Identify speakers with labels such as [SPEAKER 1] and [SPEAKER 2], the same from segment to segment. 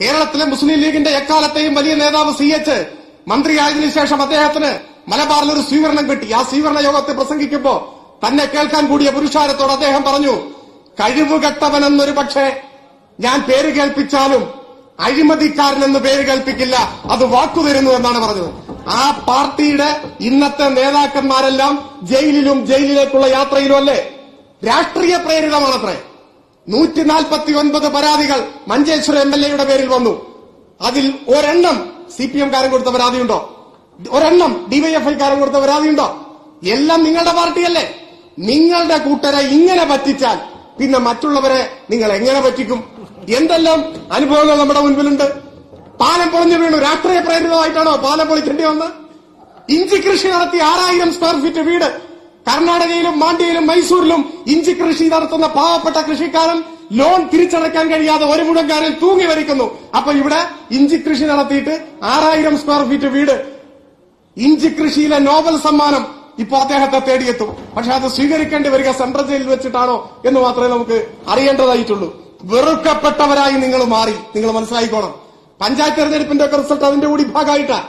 [SPEAKER 1] കേരളത്തിലെ മുസ്ലിം ലീഗിന്റെ എക്കാലത്തെയും വലിയ നേതാവ് സി എച്ച്. മന്ത്രിയായതിനു ശേഷം അദ്ദേഹത്തിന് മലബാറിൽ ഒരു സ്വീകരണം കിട്ടി. ആ സ്വീകരണ യോഗത്തെ പ്രസംഗിക്കുമ്പോ തന്നെ കേൾക്കാൻ കൂടിയ പുരുഷാരത്തോട് അദ്ദേഹം പറഞ്ഞു കഴിവുകെട്ടവനെന്നൊരു പക്ഷേ ഞാൻ പേര് കേൾപ്പിച്ചാലും അഴിമതിക്കാരനെന്ന് പേര് കേൾപ്പിക്കില്ല. അത് വാക്കു തരുന്നു എന്നാണ് പറഞ്ഞത്. ആ പാർട്ടിയുടെ ഇന്നത്തെ നേതാക്കന്മാരെല്ലാം ജയിലിലും ജയിലിലേക്കുള്ള യാത്രയിലും അല്ലേ? രാഷ്ട്രീയ പ്രേരിതമാണത്രേ. നൂറ്റി നാൽപ്പത്തി ഒൻപത് പരാതികൾ മഞ്ചേശ്വരം എം എൽ എയുടെ പേരിൽ വന്നു. അതിൽ ഒരെണ്ണം സി പി എംകാരൻ കൊടുത്ത പരാതിയുണ്ടോ? ഒരെണ്ണം ഡിവൈഎഫ്ഐക്കാരൻ കൊടുത്ത പരാതിയുണ്ടോ? എല്ലാം നിങ്ങളുടെ പാർട്ടിയല്ലേ? നിങ്ങളുടെ കൂട്ടരെ ഇങ്ങനെ പറ്റിച്ചാൽ പിന്നെ മറ്റുള്ളവരെ നിങ്ങൾ എങ്ങനെ പറ്റിക്കും? എന്തെല്ലാം അനുഭവങ്ങൾ നമ്മുടെ മുൻപിലുണ്ട്? പാലം പൊളിഞ്ഞു വീണു. രാഷ്ട്രീയ പ്രേരിതമായിട്ടാണോ പാലം പൊളിക്കേണ്ടി വന്ന് ഇഞ്ചി കൃഷി നടത്തി ആറായിരം സ്ക്വയർ ഫീറ്റ് വീട് കർണാടകയിലും മാണ്ഡ്യയിലും മൈസൂരിലും ഇഞ്ചി കൃഷി നടത്തുന്ന പാവപ്പെട്ട കൃഷിക്കാരൻ ലോൺ തിരിച്ചടയ്ക്കാൻ കഴിയാതെ ഒരു മുഴങ്കാരൻ തൂങ്ങി വരിക്കുന്നു അപ്പൊ ഇവിടെ ഇഞ്ചി കൃഷി നടത്തിയിട്ട് ആറായിരം സ്ക്വയർ ഫീറ്റ് വീട്. ഇഞ്ചി കൃഷിയിലെ നോബൽ സമ്മാനം ഇപ്പൊ അദ്ദേഹത്തെ തേടിയെത്തും. പക്ഷെ അത് സ്വീകരിക്കേണ്ടി വരിക സെൻട്രൽ ജയിലിൽ വെച്ചിട്ടാണോ എന്ന് മാത്രമേ നമുക്ക് അറിയേണ്ടതായിട്ടുള്ളൂ. വെറുക്കപ്പെട്ടവരായി നിങ്ങൾ മാറി. നിങ്ങൾ മനസ്സിലായിക്കോണം. പഞ്ചായത്ത് തെരഞ്ഞെടുപ്പിന്റെ ഒക്കെ റിസൾട്ട് അതിന്റെ കൂടി ഭാഗമായിട്ടാ.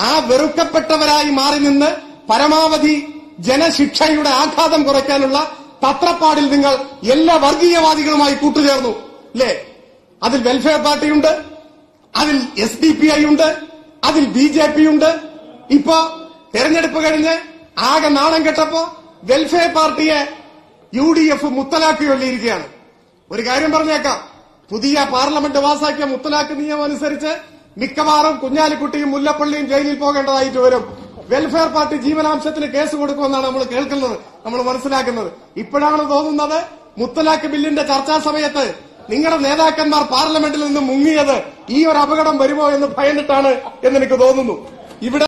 [SPEAKER 1] ആ വെറുക്കപ്പെട്ടവരായി മാറി നിന്ന് പരമാവധി ജനശിക്ഷയുടെ ആഘാതം കുറയ്ക്കാനുള്ള തത്രപ്പാടിൽ നിങ്ങൾ എല്ലാ വർഗീയവാദികളുമായി കൂട്ടുചേർന്നു അല്ലേ അതിൽ വെൽഫെയർ പാർട്ടിയുണ്ട് അതിൽ എസ് ഡി പി ഐ ഉണ്ട് അതിൽ ബി ജെ പി ഉണ്ട്. ഇപ്പോ തെരഞ്ഞെടുപ്പ് കഴിഞ്ഞ് ആകെ നാണം കെട്ടപ്പോ വെൽഫെയർ പാർട്ടിയെ യു ഡി എഫ് മുത്തലാക്കി ചൊല്ലിയിരിക്കുകയാണ്. ഒരു കാര്യം പറഞ്ഞേക്കാം. പുതിയ പാർലമെന്റ് പാസാക്കിയ മുത്തലാഖ് നിയമം അനുസരിച്ച് മിക്കവാറും കുഞ്ഞാലിക്കുട്ടിയും മുല്ലപ്പള്ളിയും ജയിലിൽ പോകേണ്ടതായിട്ട് വരും. വെൽഫെയർ പാർട്ടി ജീവനാംശത്തിന് കേസ് കൊടുക്കുമെന്നാണ് നമ്മൾ കേൾക്കുന്നത് നമ്മൾ മനസ്സിലാക്കുന്നത്. ഇപ്പോഴാണ് തോന്നുന്നത് മുത്തലാഖ് ബില്ലിന്റെ ചർച്ചാ സമയത്ത് നിങ്ങളുടെ നേതാക്കന്മാർ പാർലമെന്റിൽ നിന്ന് മുങ്ങിയത് ഈ ഒരു അപകടം വരുമോ എന്ന് ഭയന്നിട്ടാണ് എന്നെനിക്ക് തോന്നുന്നു. ഇവിടെ